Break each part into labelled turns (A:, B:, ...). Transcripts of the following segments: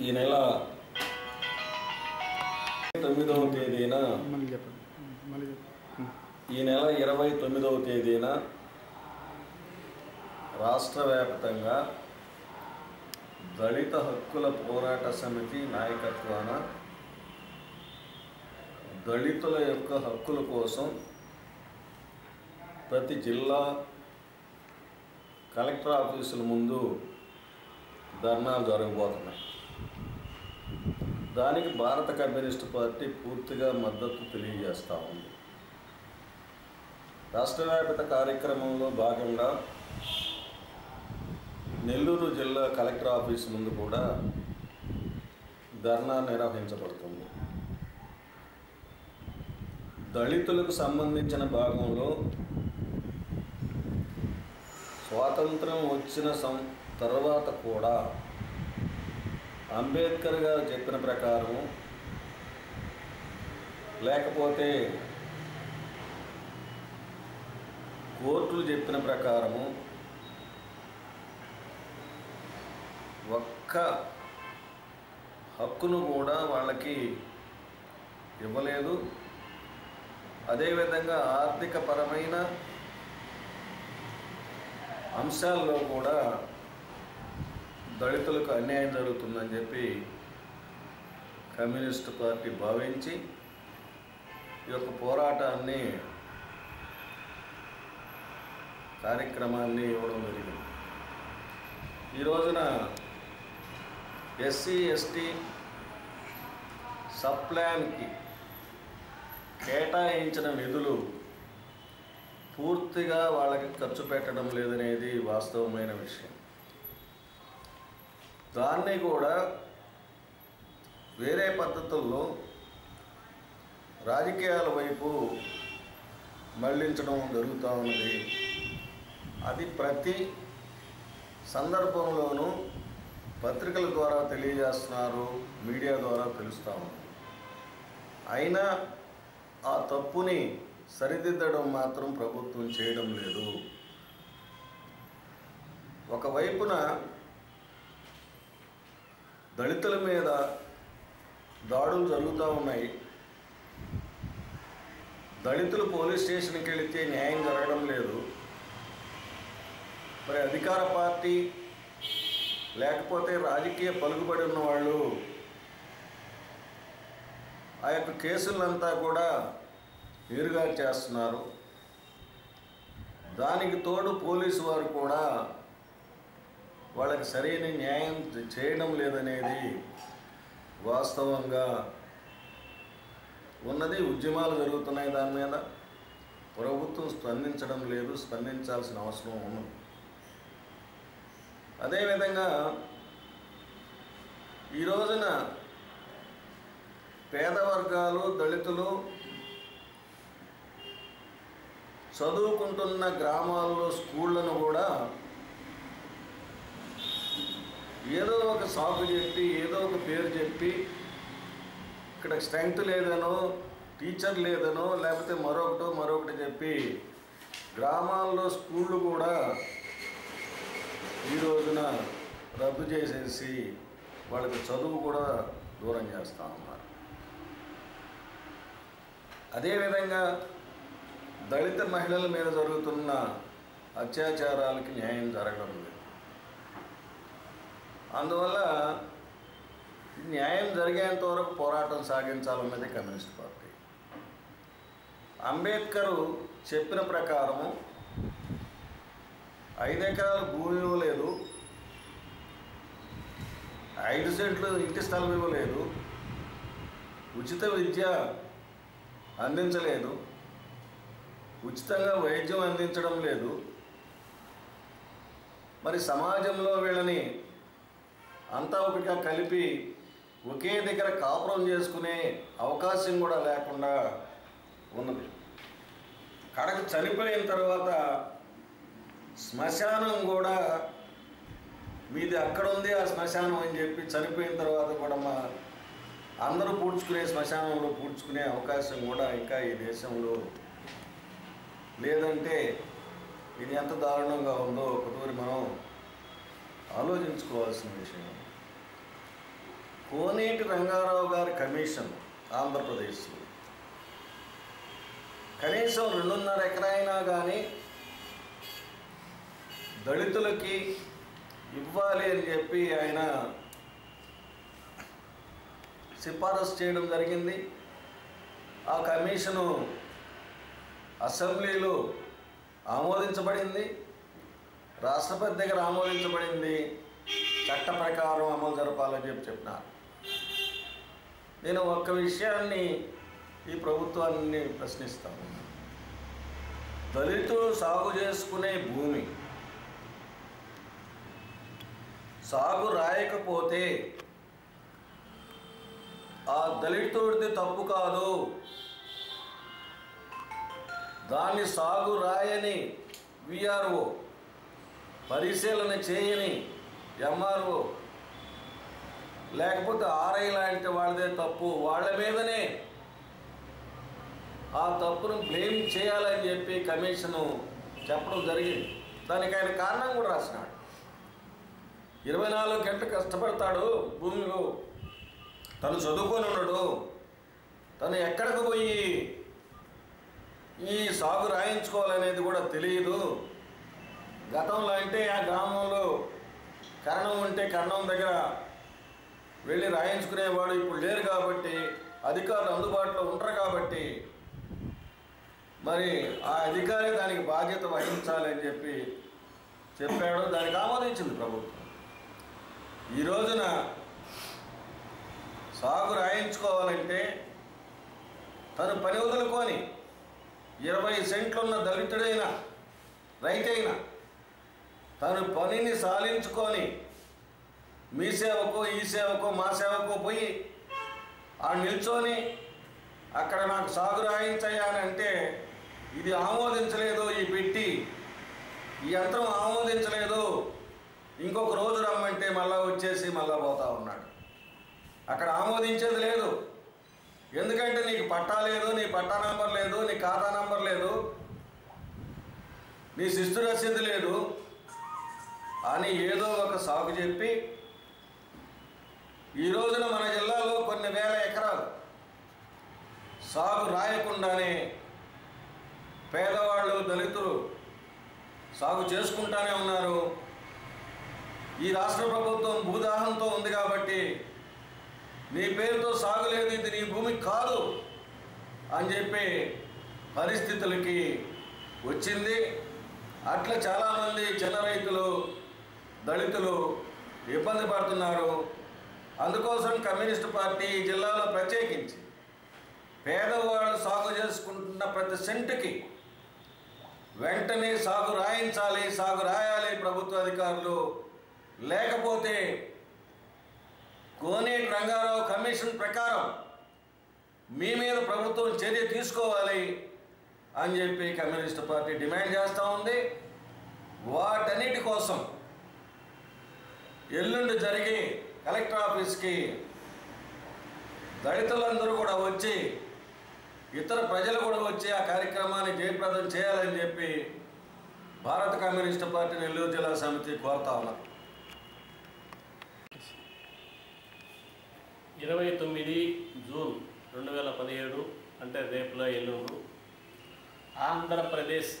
A: ఈ నెల తొమ్మిదవ తేదీన ఈ నెల ఇరవై తొమ్మిదవ తేదీన రాష్ట్ర వ్యాప్తంగా దళిత హక్కుల పోరాట సమితి నాయకత్వాన దళితుల యొక్క హక్కుల కోసం ప్రతి జిల్లా కలెక్టర్ ఆఫీసుల ముందు ధర్నాలు జరగబోతున్నాయి. దానికి భారత కమ్యూనిస్టు పార్టీ పూర్తిగా మద్దతు తెలియజేస్తూ ఉంది. రాష్ట్రవ్యాప్త కార్యక్రమంలో భాగంగా నెల్లూరు జిల్లా కలెక్టర్ ఆఫీస్ ముందు కూడా ధర్నా నిర్వహించబడుతుంది. దళితులకు సంబంధించిన భాగంలో స్వాతంత్రం వచ్చిన సం తర్వాత కూడా అంబేద్కర్ గారు చెప్పిన ప్రకారం లేకపోతే కోర్టులు చెప్పిన ప్రకారము ఒక్క హక్కును కూడా వాళ్ళకి ఇవ్వలేదు. అదేవిధంగా ఆర్థిక పరమైన అంశాల్లో కూడా దళితులకు అన్యాయం జరుగుతుందని చెప్పి కమ్యూనిస్ట్ పార్టీ భావించి ఈ యొక్క పోరాటాన్ని కార్యక్రమాన్ని ఇవ్వడం జరిగింది. ఈ రోజున ఎస్సీ ఎస్టీ సప్లాన్కి కేటాయించిన నిధులు పూర్తిగా వాళ్ళకి ఖర్చు పెట్టడం లేదనేది వాస్తవమైన విషయం. దాన్ని కూడా వేరే పద్ధతుల్లో రాజకీయాల వైపు మళ్ళించడం జరుగుతూ ఉన్నది. అది ప్రతి సందర్భంలోనూ పత్రికల ద్వారా తెలియజేస్తున్నారు మీడియా ద్వారా తెలుస్తూ ఉంది. అయినా ఆ తప్పుని సరిదిద్దడం మాత్రం ప్రభుత్వం చేయడం లేదు. ఒకవైపున దళితుల మీద దాడులు జరుగుతూ ఉన్నాయి. దళితులు పోలీస్ స్టేషన్కి వెళితే న్యాయం జరగడం లేదు. మరి అధికార పార్టీ లేకపోతే రాజకీయ పలుకుబడి ఉన్న వాళ్ళు ఆ యొక్క కేసులంతా కూడా నేరుగా చేస్తున్నారు. దానికి తోడు పోలీసు వారు కూడా వాళ్ళకి సరైన న్యాయం చేయడం లేదనేది వాస్తవంగా ఉన్నది. ఉద్యమాలు జరుగుతున్నాయి దాని మీద. ప్రభుత్వం స్పందించడం లేదు స్పందించాల్సిన అవసరం ఉన్నది. అదేవిధంగా ఈ రోజున పేద వర్గాలు దళితులు చదువుకుంటున్న గ్రామాల్లో స్కూళ్ళను కూడా ఏదో ఒక సాకు చెప్పి ఏదో ఒక పేరు చెప్పి ఇక్కడ స్ట్రెంగ్త్ లేదనో టీచర్ లేదనో లేకపోతే మరొకటో మరొకటి చెప్పి గ్రామాల్లో స్కూళ్ళు కూడా ఈ రోజున రద్దు చేసేసి వాళ్ళకి చదువు కూడా దూరం చేస్తూ ఉన్నారు. అదేవిధంగా దళిత మహిళల మీద జరుగుతున్న అత్యాచారాలకి న్యాయం జరగడం లేదు. అందువల్ల న్యాయం జరిగేంత వరకు పోరాటం సాగించాలన్నది కమ్యూనిస్ట్ పార్టీ. అంబేద్కర్ చెప్పిన ప్రకారము ఐదు ఎకరాలు భూమి ఇవ్వలేదు ఐదు సెంట్లు ఇంటి స్థలం ఇవ్వలేదు ఉచిత విద్య అందించలేదు ఉచితంగా వైద్యం అందించడం లేదు. మరి సమాజంలో వీళ్ళని అంతా ఒకటిగా కలిపి ఒకే దగ్గర కాపురం చేసుకునే అవకాశం కూడా లేకుండా ఉన్నది. కడకు చనిపోయిన తర్వాత శ్మశానం కూడా మీది అక్కడ ఉంది ఆ శ్మశానం అని చెప్పి చనిపోయిన తర్వాత కూడా మా అందరూ పూడ్చుకునే శ్మశానంలో పూడ్చుకునే అవకాశం కూడా ఇంకా ఈ దేశంలో లేదంటే ఇది ఎంత దారుణంగా ఉందో ఒకటూరి మనం ఆలోచించుకోవాల్సిన విషయం. కోనేటి రంగారావు గారి కమిషన్ ఆంధ్రప్రదేశ్లో. కనీసం రెండున్నర ఎకరైనా కానీ దళితులకి ఇవ్వాలి అని చెప్పి ఆయన సిఫారసు చేయడం జరిగింది. ఆ కమిషను అసెంబ్లీలో ఆమోదించబడింది. రాష్ట్రపతి దగ్గర ఆమోదించబడింది. చట్ట ప్రకారం అమలు జరపాలని చెప్పి చెప్పినారు. నేను ఒక్క విషయాన్ని ఈ ప్రభుత్వాన్ని ప్రశ్నిస్తాను. దళితులు సాగు చేసుకునే భూమి సాగు రాయకపోతే ఆ దళితుడిది తప్పు కాదు. దాన్ని సాగు రాయని విఆర్ఓ పరిశీలన చేయని ఎంఆర్ఓ. లేకపోతే ఆర్ఐ లాంటి వాళ్ళదే తప్పు. వాళ్ళ మీదనే ఆ తప్పును బ్లేమ్ చేయాలని చెప్పి కమిషను చెప్పడం జరిగింది. దానికి ఆయన కారణం కూడా రాసినాడు. ఇరవై నాలుగు గంటలు కష్టపడతాడు భూమిలో. తను చదువుకొని ఉన్నాడు. తను ఎక్కడికి పోయి ఈ సాగు రాయించుకోవాలనేది కూడా తెలియదు. గతంలో అంటే ఆ గ్రామంలో కరణం ఉంటే కరణం దగ్గర వెళ్ళి రాయించుకునేవాడు ఇప్పుడు లేరు కాబట్టి అధికారులు అందుబాటులో ఉంటారు కాబట్టి మరి ఆ అధికారి దానికి బాధ్యత వహించాలి అని చెప్పి చెప్పాడు. దానికి ఆమోదించింది ప్రభుత్వం. ఈ రోజున సాగు రాయించుకోవాలంటే తను పని వదులుకొని ఇరవై సెంట్లున్న దళితుడైనా రైతైనా తను పనిని సాధించుకొని మీ సేవకో ఈ సేవకో మా సేవకో పోయి ఆ నిల్చొని అక్కడ నాకు సాగు రాయించయ్యా అని అంటే ఇది ఆమోదించలేదు ఈ పెట్టి ఈ యంత్రం ఆమోదించలేదు ఇంకొక రోజు రమ్మంటే మళ్ళా వచ్చేసి మళ్ళా పోతా ఉన్నాడు. అక్కడ ఆమోదించేది లేదు. ఎందుకంటే నీకు పట్టా లేదు నీ పట్టా నంబర్ లేదు నీ ఖాతా నంబర్ లేదు నీ శిస్తు రసీదు లేదు. అని ఏదో ఒక సాగు చెప్పి ఈ రోజున మన జిల్లాలో కొన్ని వేల ఎకరాలు సాగు రాయకుండానే పేదవాళ్ళు దళితులు సాగు చేసుకుంటానే ఉన్నారు. ఈ రాష్ట్ర ప్రభుత్వం భూదాహంతో ఉంది కాబట్టి నీ పేరుతో సాగు లేదు ఇది నీ భూమి కాదు అని చెప్పి పరిస్థితులకి వచ్చింది. అట్లా చాలామంది చిన్న రైతులు దళితులు ఇబ్బంది పడుతున్నారు. అందుకోసం కమ్యూనిస్ట్ పార్టీ ఈ జిల్లాలో ప్రత్యేకించి పేదవాళ్ళు సాగు చేసుకుంటున్న ప్రతి సెంటుకి వెంటనే సాగు రాయించాలి సాగు రాయాలి ప్రభుత్వ అధికారులు. లేకపోతే కోనేటి రంగారావు కమిషన్ ప్రకారం మీ మీద ప్రభుత్వం చర్య తీసుకోవాలి అని చెప్పి కమ్యూనిస్ట్ పార్టీ డిమాండ్ చేస్తూ ఉంది. వాటన్నిటి కోసం ఎల్లుండి జరిగి కలెక్టర్ ఆఫీస్కి దళితులందరూ కూడా వచ్చి ఇతర ప్రజలు కూడా వచ్చి ఆ కార్యక్రమాన్ని జయప్రదం చేయాలని చెప్పి భారత కమ్యూనిస్ట్ పార్టీ నెల్లూరు జిల్లా సమితి కోరుతా ఉన్నా.
B: ఇరవై తొమ్మిది జూన్ రెండు వేల పదిహేడు అంటే రేపులో ఎల్లుండు ఆంధ్రప్రదేశ్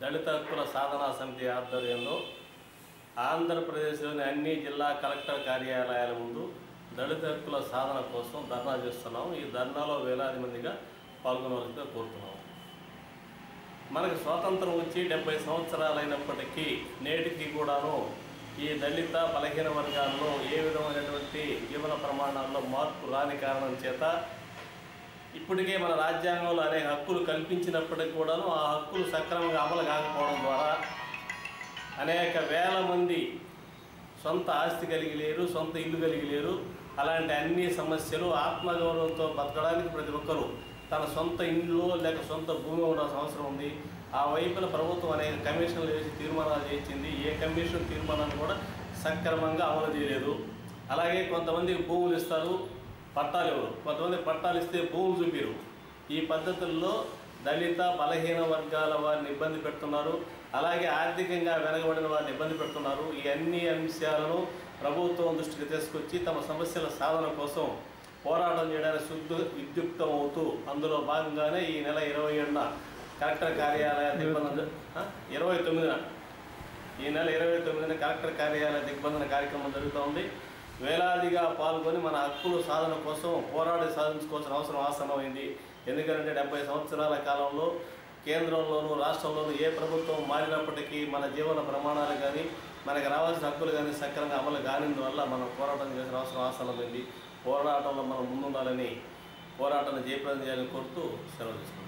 B: దళిత హక్కుల సాధనా సమితి ఆధ్వర్యంలో ఆంధ్రప్రదేశ్లోని అన్ని జిల్లా కలెక్టర్ కార్యాలయాల ముందు దళిత హక్కుల సాధన కోసం ధర్నా చేస్తున్నాం. ఈ ధర్నాలో వేలాది మందిగా పాల్గొనవలసిందిగా కోరుతున్నాం. మనకు స్వాతంత్రం వచ్చి డెబ్బై సంవత్సరాలైనప్పటికీ నేటికి కూడాను ఈ దళిత బలహీన వర్గాల్లో ఏ విధమైనటువంటి జీవన ప్రమాణాల్లో మార్పు రాని కారణం చేత ఇప్పటికే మన రాజ్యాంగంలో అనేక హక్కులు కల్పించినప్పటికీ కూడాను ఆ హక్కులు సక్రమంగా అమలు కాకపోవడం ద్వారా అనేక వేల మంది సొంత ఆస్తి కలిగి లేరు సొంత ఇల్లు కలిగి లేరు. అలాంటి అన్ని సమస్యలు ఆత్మగౌరవంతో బతకడానికి ప్రతి ఒక్కరూ తన సొంత ఇల్లు లేక సొంత భూమి ఉండాల్సిన అవసరం ఉంది. ఆ వైపున ప్రభుత్వం అనేక కమిషన్లు వేసి తీర్మానాలు చేసింది. ఏ కమిషన్ తీర్మానాన్ని కూడా సక్రమంగా అమలు చేయలేదు. అలాగే కొంతమందికి భూములు ఇస్తారు పట్టాలు ఇవ్వరు కొంతమంది పట్టాలు ఇస్తే భూములు చూపిరు. ఈ పద్ధతుల్లో దళిత బలహీన వర్గాల వారిని ఇబ్బంది పెడుతున్నారు. అలాగే ఆర్థికంగా వెనకబడిన వారిని ఇబ్బంది పెడుతున్నారు. ఈ అన్ని అంశాలను ప్రభుత్వం దృష్టికి తీసుకొచ్చి తమ సమస్యల సాధన కోసం పోరాటం చేయడానికి శుద్ధ విద్యుక్తం అవుతూ అందులో భాగంగానే ఈ నెల ఇరవై ఏడున కలెక్టర్ కార్యాలయ దిగ్బంధన ఇరవై తొమ్మిదిన. ఈ నెల ఇరవై తొమ్మిదిన కలెక్టర్ కార్యాలయ దిగ్బంధన కార్యక్రమం జరుగుతోంది. వేలాదిగా పాల్గొని మన హక్కులు సాధన కోసం పోరాడి సాధించుకోవాల్సిన అవసరం ఆసన్నమైంది. ఎందుకంటే డెబ్బై సంవత్సరాల కాలంలో కేంద్రంలోనూ రాష్ట్రంలోనూ ఏ ప్రభుత్వం మారినప్పటికీ మన జీవన ప్రమాణాలు కానీ మనకు రావాల్సిన హక్కులు కానీ సక్రమంగా అమలు కానిందువల్ల మనం పోరాటం చేసిన అవసరం ఆసన్నమైంది పోరాటంలో మనం ముందుండాలని పోరాటాన్ని జయప్రదం చేయాలని కోరుతూ సెలవు తీసుకుంటాం